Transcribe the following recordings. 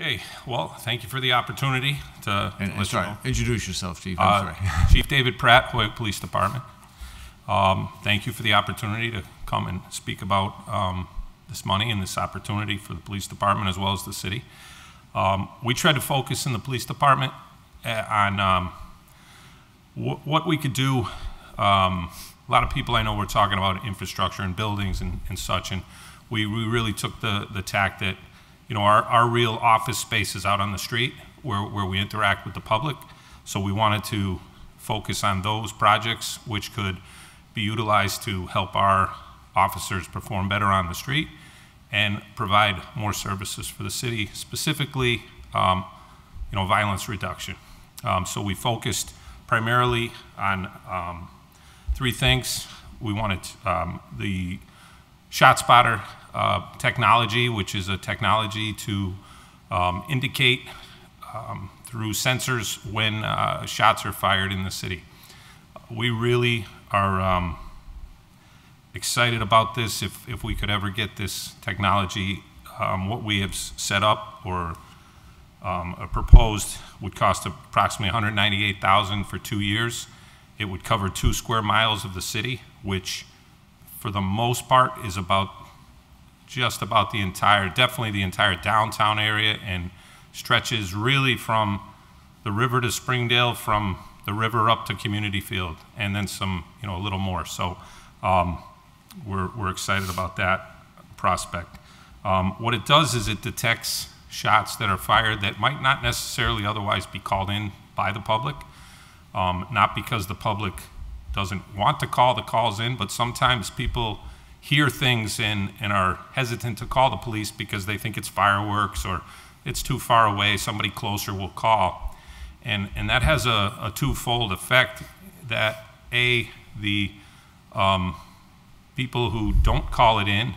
Okay, well, thank you for the opportunity to And, and sorry, introduce yourself, Chief. Uh. Chief David Pratt, Holyoke Police Department. Um, Thank you for the opportunity to come and speak about um, this money and this opportunity for the police department as well as the city. Um, We try to focus in the police department uh, on um, wh- what we could do. Um, A lot of people I know were talking about infrastructure and buildings and and such, and we we really took the the tack that, you know, our our real office space is out on the street where where we interact with the public. So we wanted to focus on those projects which could be utilized to help our officers perform better on the street and provide more services for the city, specifically, um, you know, violence reduction. Um, so we focused primarily on um, three things. We wanted um, the ShotSpotter uh, technology, which is a technology to um, indicate um, through sensors when uh, shots are fired in the city. We really are um, excited about this. If, if we could ever get this technology, um, what we have set up or um, uh, proposed would cost approximately 198,000 for two years. It would cover two square miles of the city, which for the most part is about just about the entire, definitely the entire downtown area and stretches really from the river to Springdale, from the river up to Community Field, and then some, you know, a little more. So um, we're, we're excited about that prospect. Um, what it does is it detects shots that are fired that might not necessarily otherwise be called in by the public. Um, not because the public doesn't want to call the calls in, but sometimes people hear things and, and are hesitant to call the police because they think it's fireworks or it's too far away, somebody closer will call. And, and that has a, a twofold effect that A, the um, people who don't call it in,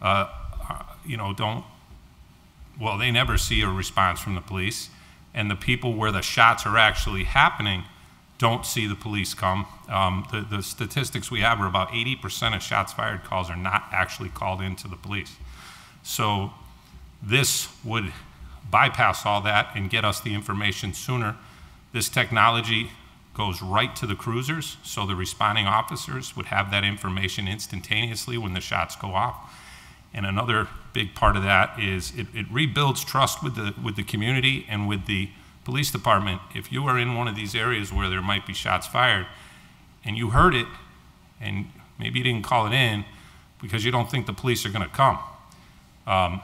uh, uh, you know, don't, well, they never see a response from the police. And the people where the shots are actually happening don't see the police come. Um, the, the statistics we have are about 80% of shots fired calls are not actually called in to the police. So this would bypass all that and get us the information sooner. This technology goes right to the cruisers, so the responding officers would have that information instantaneously when the shots go off. And another big part of that is it, it rebuilds trust with the, with the community and with the police department. If you are in one of these areas where there might be shots fired and you heard it and maybe you didn't call it in because you don't think the police are going to come. Um,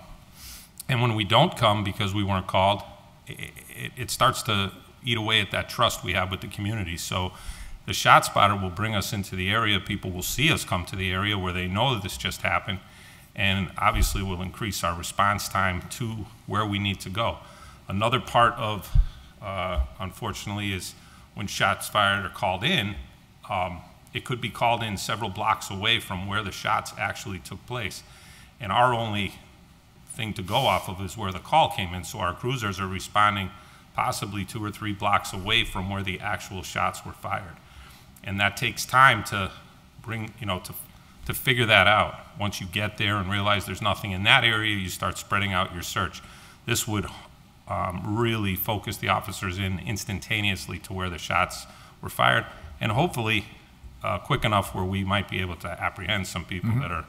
and when we don't come because we weren't called, it, it, it starts to eat away at that trust we have with the community. So the shot spotter will bring us into the area. People will see us come to the area where they know that this just happened. And obviously will increase our response time to where we need to go. Another part of, uh, unfortunately, is when shots fired are called in, um, it could be called in several blocks away from where the shots actually took place. And our only thing to go off of is where the call came in. So our cruisers are responding possibly two or three blocks away from where the actual shots were fired. And that takes time to bring, you know, to, to figure that out. Once you get there and realize there's nothing in that area, you start spreading out your search. This would um, really focus the officers in instantaneously to where the shots were fired, and hopefully uh, quick enough where we might be able to apprehend some people that are,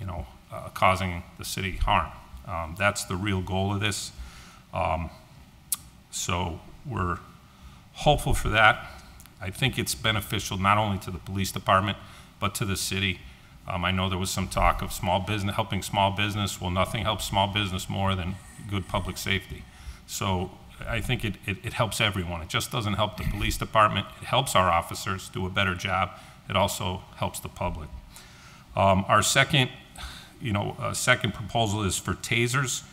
you know, uh, causing the city harm. Um, that's the real goal of this. Um, so we're hopeful for that. I think it's beneficial not only to the police department, but to the city. Um, I know there was some talk of small business, helping small business. Well, nothing helps small business more than good public safety. So I think it, it, it helps everyone. It just doesn't help the police department. It helps our officers do a better job. It also helps the public. Um, our second, you know, uh, second proposal is for tasers.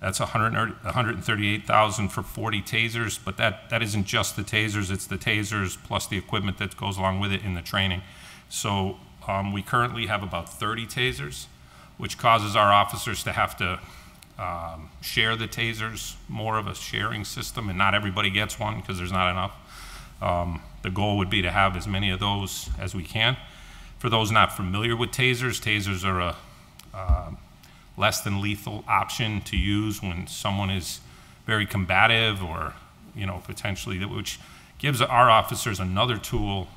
That's 100 138,000 for 40 tasers, but that, that isn't just the tasers, it's the tasers plus the equipment that goes along with it in the training. So um, we currently have about 30 tasers, which causes our officers to have to um, share the tasers, more of a sharing system, and not everybody gets one because there's not enough. Um, the goal would be to have as many of those as we can. For those not familiar with tasers, tasers are a, uh, less than lethal option to use when someone is very combative or, you know, potentially, that which gives our officers another tool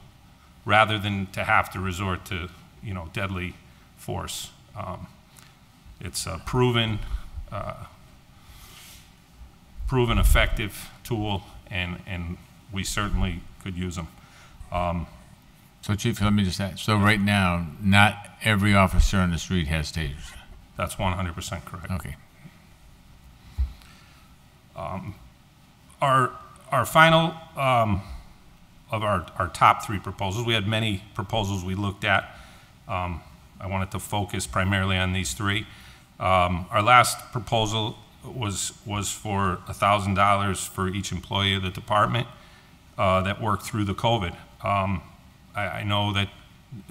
rather than to have to resort to, you know, deadly force. Um, it's a proven, uh, proven effective tool, and, and we certainly could use them. Um, So Chief, let me just ask, so right now, not every officer on the street has tasers? That's 100% correct. Okay. Our, our final, um, of our, our top three proposals, we had many proposals we looked at. Um, I wanted to focus primarily on these three. Um, Our last proposal was, was for $1,000 for each employee of the department uh, that worked through the COVID. Um, I, I know that,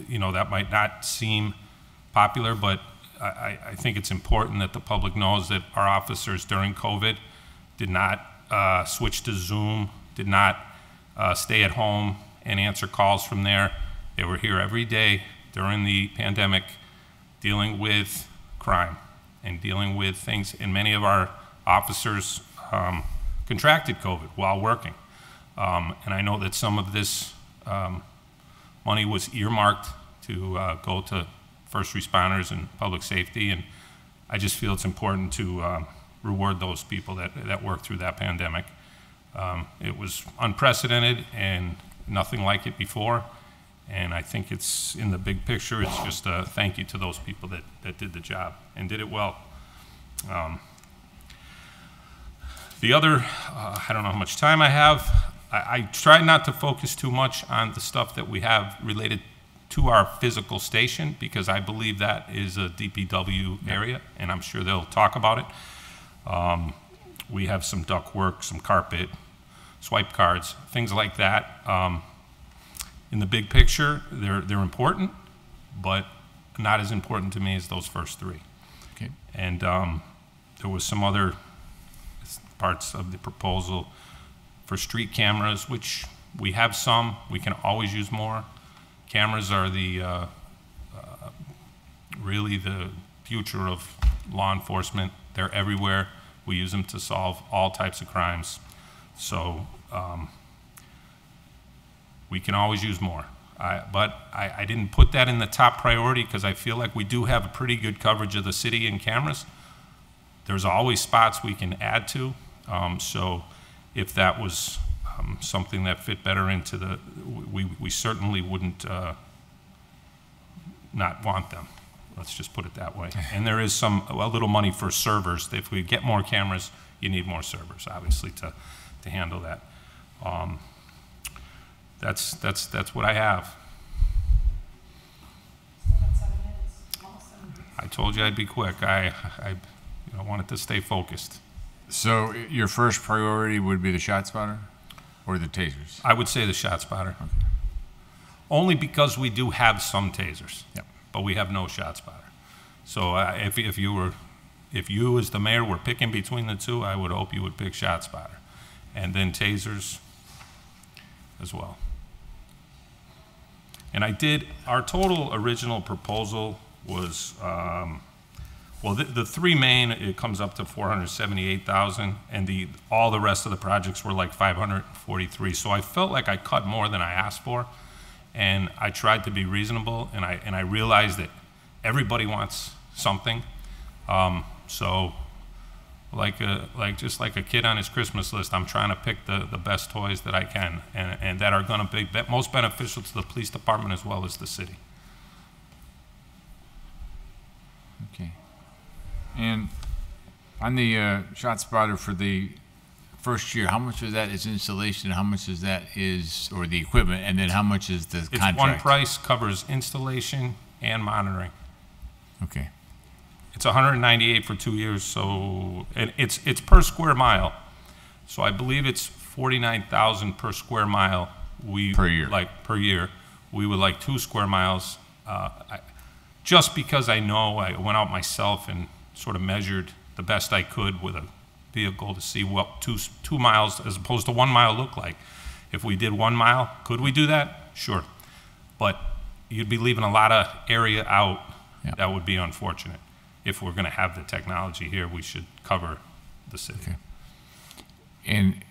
you know, that might not seem popular, but I, I, think it's important that the public knows that our officers during COVID did not uh, switch to Zoom, did not uh, stay at home and answer calls from there. They were here every day during the pandemic dealing with crime and dealing with things, and many of our officers um, contracted COVID while working. Um, and I know that some of this um, money was earmarked to uh, go to first responders and public safety, and I just feel it's important to um, reward those people that, that worked through that pandemic. Um, It was unprecedented and nothing like it before, and I think it's, in the big picture, it's just a thank you to those people that, that did the job and did it well. Um, The other, uh, I don't know how much time I have, I, I try not to focus too much on the stuff that we have related to our physical station, because I believe that is a DPW area, and I'm sure they'll talk about it. Um, We have some duct work, some carpet, swipe cards, things like that. Um, In the big picture, they're, they're important, but not as important to me as those first three. Okay. And um, there was some other parts of the proposal for street cameras, which we have some, we can always use more. Cameras are the, uh, uh, really the future of law enforcement. They're everywhere. We use them to solve all types of crimes. So um, we can always use more. I- But I, I didn't put that in the top priority because I feel like we do have a pretty good coverage of the city in cameras. There's always spots we can add to. Um, So if that was um, something that fit better into the, we, we certainly wouldn't uh, not want them. Let's just put it that way. And there is some, a little money for servers. If we get more cameras, you need more servers, obviously, to, to handle that. Um, That's, that's, that's what I have. I told you I'd be quick. I, I, you know, wanted to stay focused. So your first priority would be the shot spotter or the tasers? I would say the shot spotter. Only because we do have some tasers. Yep. But we have no shot spotter. So uh, if, if you were, if you as the mayor were picking between the two, I would hope you would pick shot spotter. And then tasers as well. And I did, our total original proposal was, um, well, the, the three main, it comes up to four hundred seventy-eight thousand, and the, all the rest of the projects were like five hundred forty-three. So I felt like I cut more than I asked for, and I tried to be reasonable, and I, and I realized that everybody wants something. Um, so, like a, like, just like a kid on his Christmas list, I'm trying to pick the, the best toys that I can, and, and that are gonna be be most beneficial to the police department as well as the city. Okay. And on the uh, shot spotter for the first year, how much of that is installation, how much is that is, or the equipment, and then how much is the It's one contract? price covers installation and monitoring. Okay, It's 198 for two years, so, and it's, it's per square mile. So I believe it's 49,000 per square mile. We. Per year. Like, per year. We would like two square miles. uh, I- Just because I know, I went out myself and sort of measured the best I could with a vehicle to see what two, two miles as opposed to one mile look like. If we did one mile, could we do that? Sure. But you'd be leaving a lot of area out. Yeah. That would be unfortunate. If we're going to have the technology here, we should cover the city. Okay. And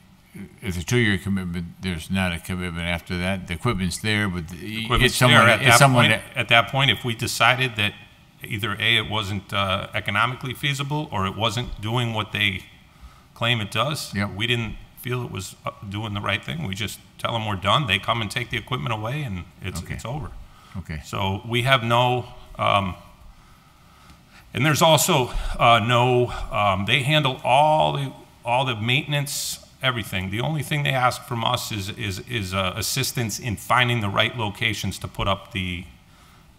it's a two-year commitment, there's not a commitment after that? The equipment's there, but the- Equipment's it's. At that someone point, at that point, if we decided that either A, it wasn't uh, economically feasible, or it wasn't doing what they claim it does, Yep. we didn't feel it was uh, doing the right thing, we just tell them we're done, they come and take the equipment away, and it's, Okay. it's over. okay, So we have no, um, and there's also uh, no, um, they handle all the, all the maintenance, everything. The only thing they ask from us is, is, is uh, assistance in finding the right locations to put up the,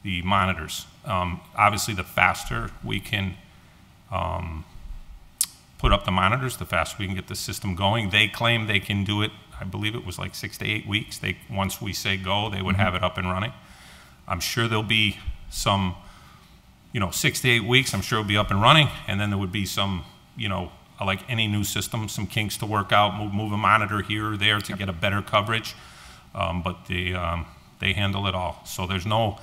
the monitors. Um, Obviously, the faster we can um, put up the monitors, the faster we can get the system going. They claim they can do it, I believe it was like six to eight weeks. They, once we say go, they would have it up and running. I'm sure there'll be some, you know, six to eight weeks, I'm sure it'll be up and running, and then there would be some, you know, like any new system, some kinks to work out, move, move a monitor here or there to get a better coverage. Um, but they, um, they handle it all. So there's no,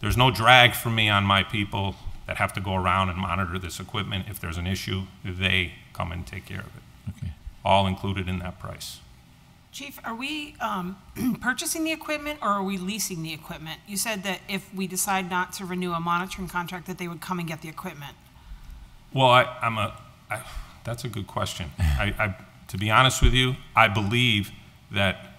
there's no drag for me on my people that have to go around and monitor this equipment. If there's an issue, they come and take care of it. okay. All included in that price. Chief, are we um, purchasing the equipment or are we leasing the equipment? You said that if we decide not to renew a monitoring contract, that they would come and get the equipment. Well, I, I'm a, I, that's a good question. I, I, to be honest with you, I believe that,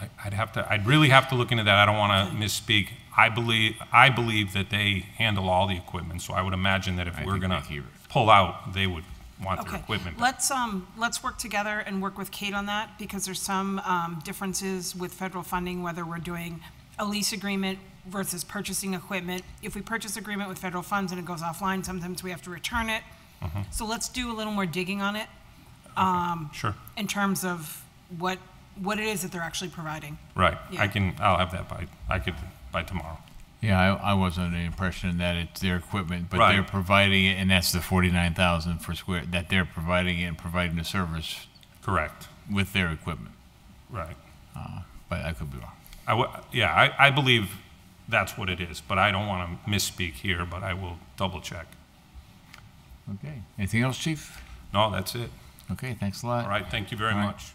I, I'd have to, I'd really have to look into that. I don't want to misspeak. I believe, I believe that they handle all the equipment, so I would imagine that if I we're gonna they keep it. pull out, they would want their Okay, equipment. let's, um, let's work together and work with Kate on that because there's some um, differences with federal funding, whether we're doing a lease agreement versus purchasing equipment. If we purchase agreement with federal funds and it goes offline, sometimes we have to return it. Mm-hmm. So let's do a little more digging on it Sure, in terms of what, what it is that they're actually providing. right. I Yeah. can, I'll have that by, I could, by tomorrow. Yeah, I, I was under the impression that it's their equipment, but Right. they're providing it, and that's the forty-nine thousand for square, that they're providing it and providing the service Correct, with their equipment, right. uh, but I could be wrong. I w- yeah, I, I believe that's what it is, but I don't want to misspeak here, but I will double check. Okay, anything else, chief? No, that's it. Okay, thanks a lot. All right, thank you very All right. much.